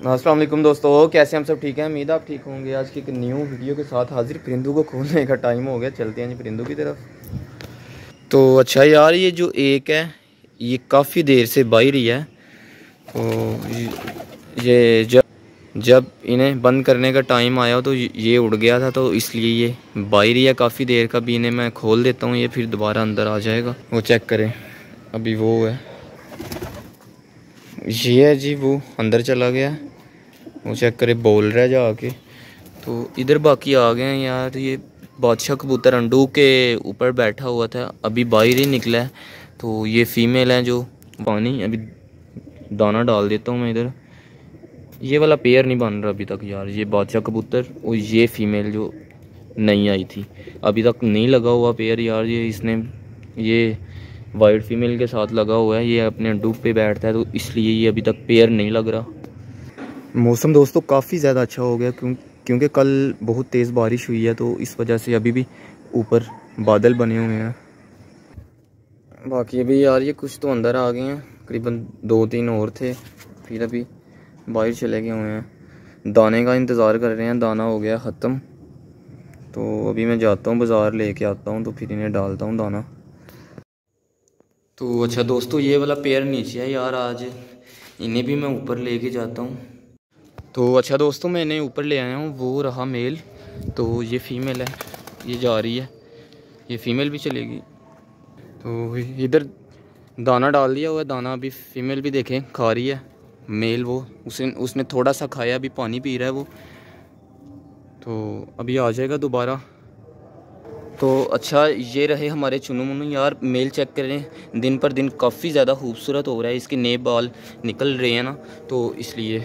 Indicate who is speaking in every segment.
Speaker 1: असलम दोस्तों, कैसे हम सब? ठीक हैं? उम्मीद आप ठीक होंगे। आज की एक न्यू वीडियो के साथ हाजिर परिंदू को खोलने का टाइम हो गया। चलते हैं जी परिंदू की तरफ़। तो अच्छा यार, ये जो एक है, ये काफ़ी देर से बाहर ही है। तो ये जब जब इन्हें बंद करने का टाइम आया तो ये उड़ गया था तो इसलिए ये बाहर ही है। काफ़ी देर का भी इन्हें मैं खोल देता हूँ, ये फिर दोबारा अंदर आ जाएगा। वो चेक करें। अभी वो है। ये है जी, वो अंदर चला गया। वो चेक करे बोल रहा है जाके तो इधर बाकी आ गए हैं यार ये बादशाह कबूतर अंडू के ऊपर बैठा हुआ था अभी बाहर ही निकला है तो ये फीमेल है जो पानी अभी दाना डाल देता हूँ मैं इधर ये वाला पेयर नहीं बन रहा अभी तक यार ये बादशाह कबूतर और ये फीमेल जो नहीं आई थी अभी तक नहीं लगा हुआ पेयर यार ये इसने ये वाइट फीमेल के साथ लगा हुआ है ये अपने डूब पे बैठता है तो इसलिए ये अभी तक पेयर नहीं लग रहा मौसम दोस्तों काफ़ी ज़्यादा अच्छा हो गया, क्यों, क्योंकि कल बहुत तेज़ बारिश हुई है तो इस वजह से अभी भी ऊपर बादल बने हुए हैं। बाकी अभी यार ये कुछ तो अंदर आ गए हैं, करीबन दो तीन और थे, फिर अभी बाहर चले गए हुए हैं। दाने का इंतज़ार कर रहे हैं, दाना हो गया ख़त्म। तो अभी मैं जाता हूँ, बाज़ार लेके आता हूँ तो फिर इन्हें डालता हूँ दाना। तो अच्छा दोस्तों, ये वाला पेयर नीचे है यार आज। इन्हें भी मैं ऊपर लेके जाता हूँ। तो अच्छा दोस्तों, मैंने ऊपर ले आया हूँ, वो रहा मेल तो ये फ़ीमेल है, ये जा रही है, ये फ़ीमेल भी चलेगी। तो इधर दाना डाल दिया हुआ है, दाना अभी फ़ीमेल भी देखें, खा रही है मेल वो, उसे, उसने थोड़ा सा खाया, अभी पानी पी रहा है वो। तो अभी आ जाएगा दोबारा। तो अच्छा ये रहे हमारे चुनू मुनू यार मेल चेक करें दिन पर दिन काफ़ी ज़्यादा खूबसूरत हो रहा है, इसके नए बाल निकल रहे हैं ना तो इसलिए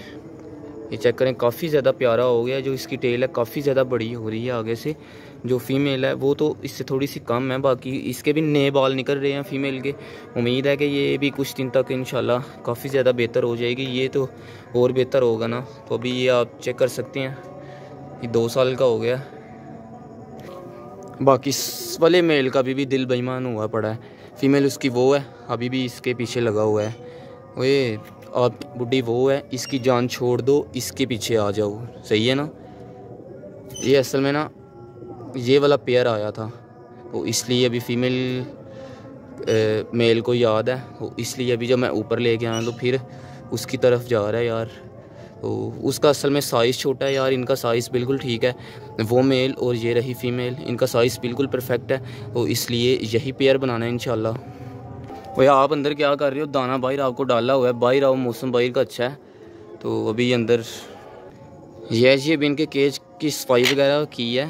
Speaker 1: ये चेक करें काफ़ी ज़्यादा प्यारा हो गया जो इसकी टेल है काफ़ी ज़्यादा बड़ी हो रही है आगे से। जो फीमेल है वो तो इससे थोड़ी सी कम है बाकी इसके भी नए बाल निकल रहे हैं फीमेल के। उम्मीद है कि ये भी कुछ दिन तक इन काफ़ी ज़्यादा बेहतर हो जाएगी। ये तो और बेहतर होगा ना। तो अभी ये आप चेक कर सकते हैं ये दो साल का हो गया। बाकी वाले मेल का भी, भी दिल बेईमान हुआ पड़ा है। फीमेल उसकी वो है अभी भी इसके पीछे लगा हुआ है। वे आप बुढ़ी वो है इसकी जान छोड़ दो इसके पीछे आ जाओ। सही है ना? ये असल में ना ये वाला पेयर आया था। तो इसलिए अभी फीमेल आ, मेल को याद है। तो इसलिए अभी जब मैं ऊपर लेके आया तो फिर उसकी तरफ़ जा रहा है यार। तो उसका असल में साइज़ छोटा है यार इनका साइज़ बिल्कुल ठीक है। वो मेल और ये रही फ़ीमेल इनका साइज़ बिल्कुल परफेक्ट है। तो इसलिए यही पेयर बनाना है इन भैया आप अंदर क्या कर रहे हो? दाना बाहर आपको डाला हुआ है। बाहर आओ, मौसम बाहर का अच्छा है। तो अभी अंदर ये जी, अभी इनके केज की सफ़ाई वगैरह की है।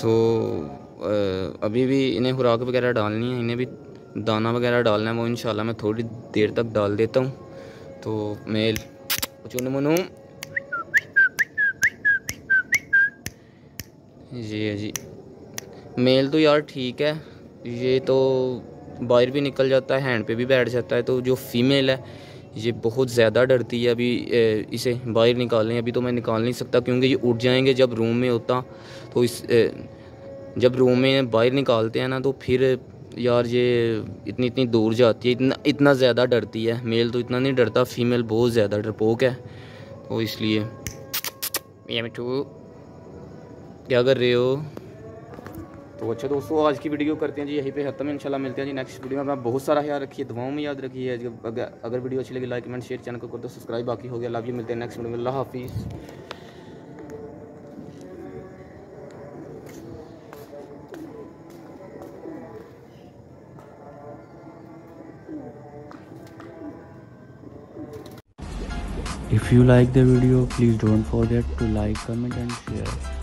Speaker 1: तो अभी भी इन्हें खुराक वगैरह डालनी है। इन्हें भी दाना वगैरह डालना है। वो इन मैं थोड़ी देर तक डाल देता हूँ। तो मेल चुन मनु। जी जी। मेल तो यार ठीक है। ये तो बाहर भी निकल जाता है, हैंड पे भी बैठ जाता है तो जो फीमेल है, ये बहुत ज़्यादा डरती है अभी इसे बाहर निकालें अभी तो मैं निकाल नहीं सकता, क्योंकि ये उठ जाएँगे जब रूम में होता तो इस जब रूम में बाहर निकालते हैं ना तो फिर यार ये इतनी इतनी दूर जाती है, इतना इतना ज़्यादा डरती है। मेल तो इतना नहीं डरता, फीमेल बहुत ज़्यादा डरपोक है तो इसलिए। क्या कर रहे हो? तो अच्छा दोस्तों आज की वीडियो करते हैं जी यहीं पे खत्म इंशाल्लाह मिलते हैं जी नेक्स्ट वीडियो में। अपना बहुत सारा ख्याल रखिए दुआओं में याद रखिए। अगर वीडियो अच्छी लगी लाइक कमेंट शेयर चैनल को कर दो सब्सक्राइब बाकी हो गया लव यू मिलते हैं नेक्स्ट वीडियो में। अल्लाह हाफिज़।
Speaker 2: If you like the video, please don't forget to like, comment and share.